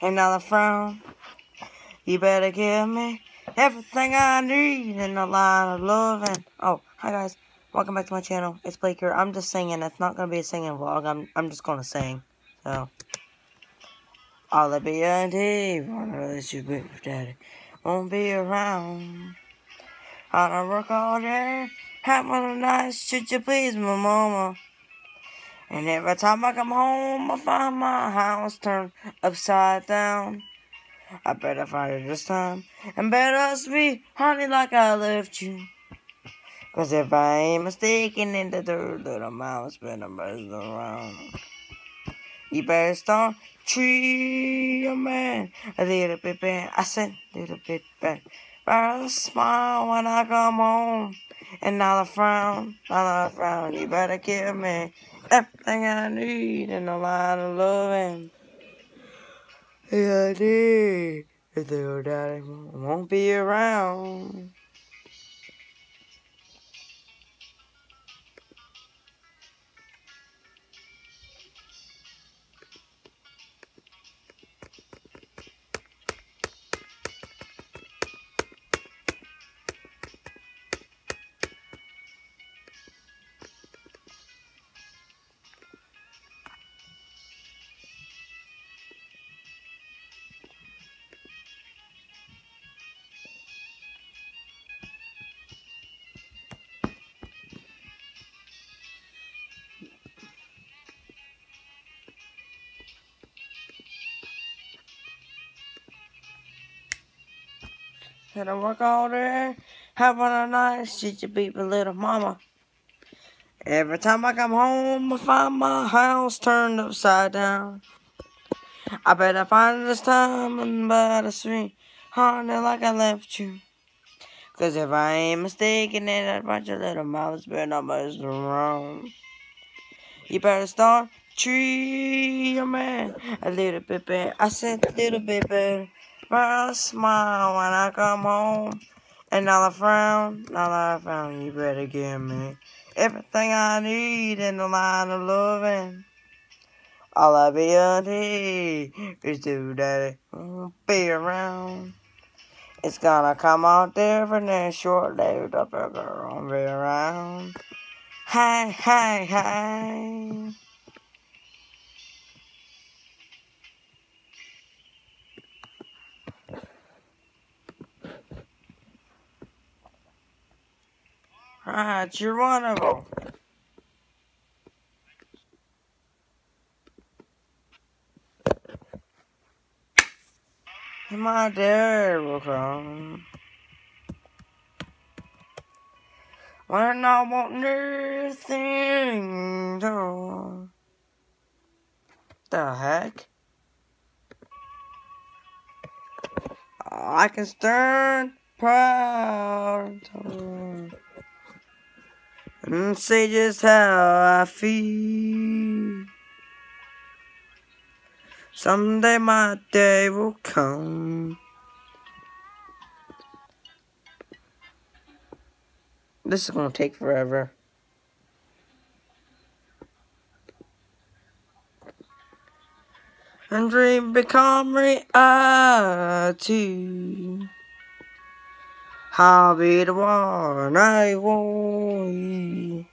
and not a frown. You better give me everything I need in a line of love and oh, hi guys, welcome back to my channel. It's Blake here. I'm just singing. It's not gonna be a singing vlog. I'm I'm just gonna sing. So I'll be a day, wanna let you be daddy. Won't be around. I'll work all day, have a nice should you please, my mama. And every time I come home, I find my house turned upside down. I better find it this time, and better sweet honey like I left you. Cause if I ain't mistaken in the third little mouse been a mess around. You better start treat your man a little bit better. I said little bit better. Better smile when I come home and not a frown, not a frown. You better give me everything I need in a line of loving. Yeah, I did. If your daddy won't be around. To work all day, having a nice shit you beat my little mama. Every time I come home, I find my house turned upside down. I better find this time and better sweet honey like I left you. Cause if I ain't mistaken, then that bunch of little mouths not mess around. You better start treat your man a little bit better. I said a little bit better. But a smile when I come home. And a frown, not a frown. You better give me everything I need in the line of loving. All I be a is do daddy be around. It's gonna come out different and short lived up a girl won't be around. Hey, hey, hey. Ah, Geronimo. My dad will come. When I want nothing to The heck? I can stand proud and say just how I feel. Someday my day will come. This is gonna take forever. And dream become reality. I'll be the one I want.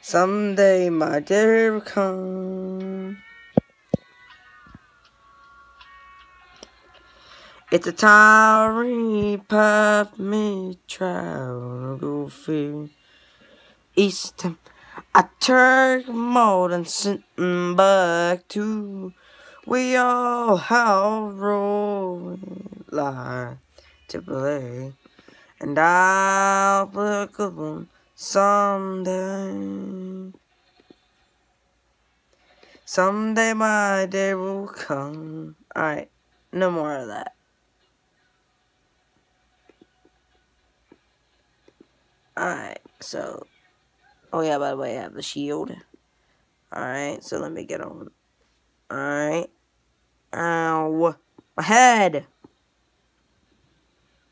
Someday my day will come. It's a tiring path me travel go through. East I turn more than sitting back to. We all have rolling life to play. And I'll play a good one someday. Someday my day will come. Alright, no more of that. Alright, so. Oh, yeah, by the way, I have the shield. Alright, so let me get on. Alright. Ow. My head!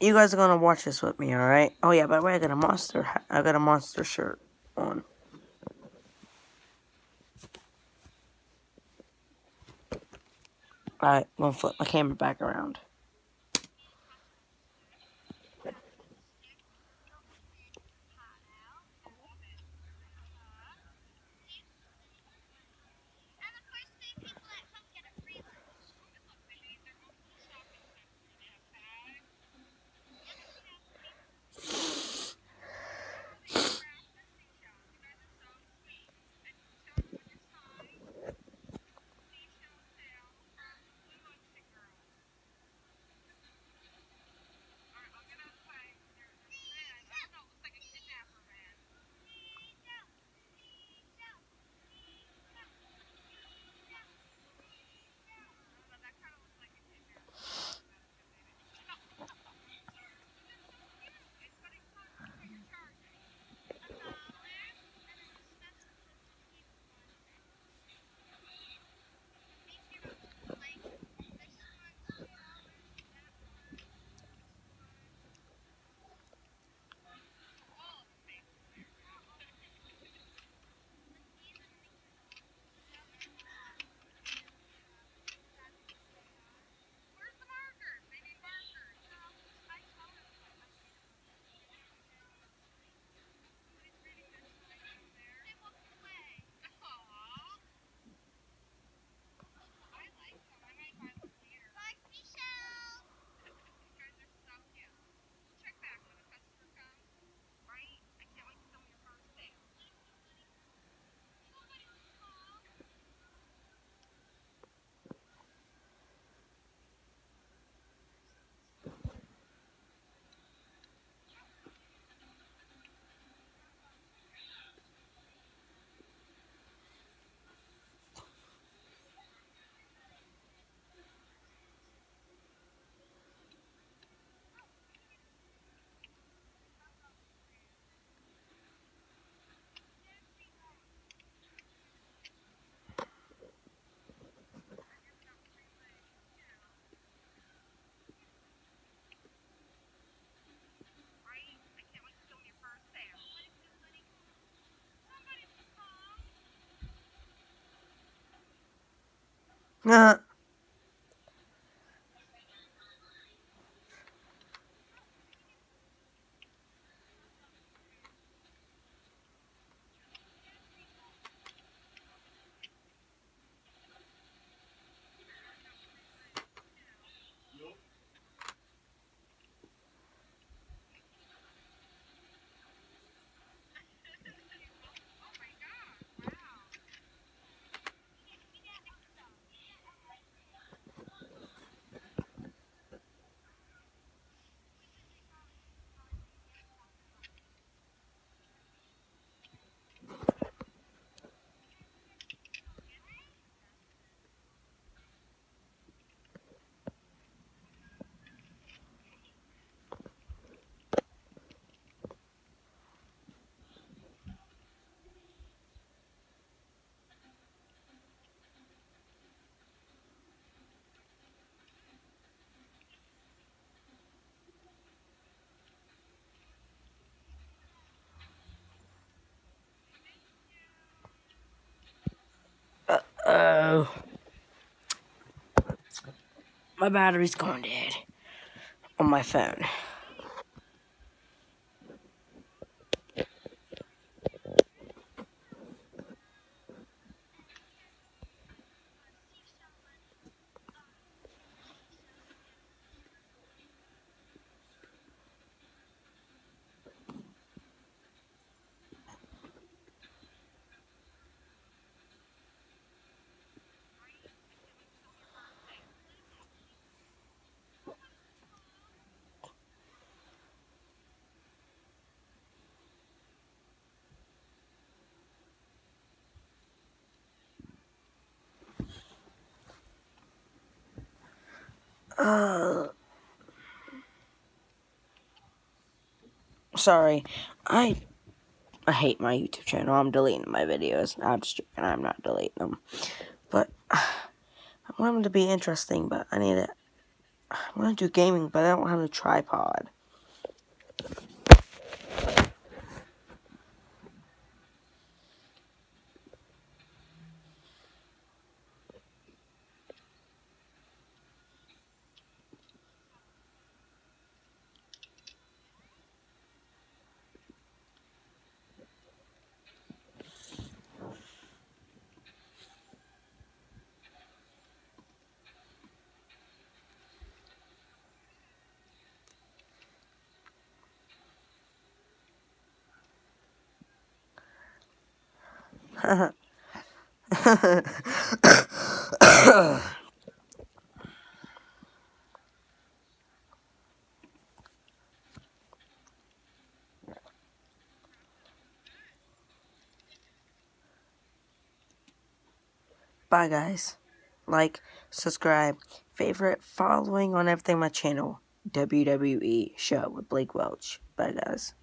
you guys are gonna watch this with me, all right? Oh yeah, by the way, I got a monster, I got a monster shirt on. Alright, I'm gonna flip my camera back around. Uh, Oh. My battery's going dead on my phone. Uh, sorry, I I hate my YouTube channel. I'm deleting my videos. I'm just joking. I'm not deleting them. But I want them to be interesting, but I need to. I want to do gaming, but I don't have a tripod. Bye, guys. Like, subscribe, favorite, following on everything my channel. WWE show with Blake Welch. Bye, guys.